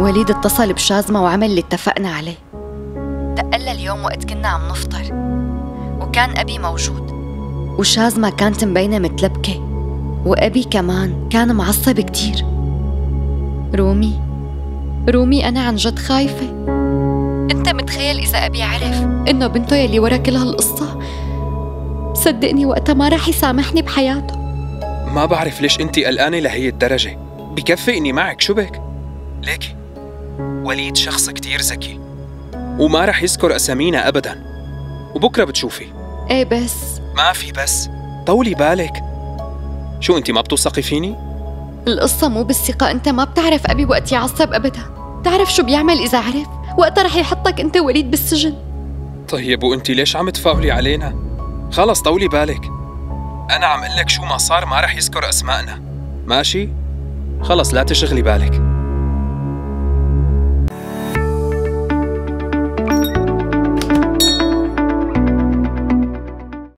وليد اتصل بشازمة وعمل اللي اتفقنا عليه. دقلها اليوم وقت كنا عم نفطر. وكان أبي موجود. وشازمة كانت مبينة متلبكة. وأبي كمان كان معصب كتير. رومي رومي أنا عن جد خايفة. أنت متخيل إذا أبي عرف؟ إنه بنته يلي ورا كل هالقصة. صدقني وقتها ما راح يسامحني بحياته. ما بعرف ليش انت قلقانة لهي الدرجة. بكفي إني معك. شو بك؟ ليكي وليد شخص كتير ذكي. وما رح يذكر أسامينا ابدا. وبكرة بتشوفي. إيه بس. ما في بس. طولي بالك. شو انت ما بتوثقي فيني القصة مو بالثقة. أنت ما بتعرف أبي وقت يعصب ابدا. بتعرف شو بيعمل إذا عرف؟ وقتها رح يحطك أنت وليد بالسجن. طيب وأنت ليش عم تفاولي علينا؟ خلص طولي بالك. أنا عم أقول لك شو ما صار ما رح يذكر اسمائنا ماشي؟ خلص لا تشغلي بالك.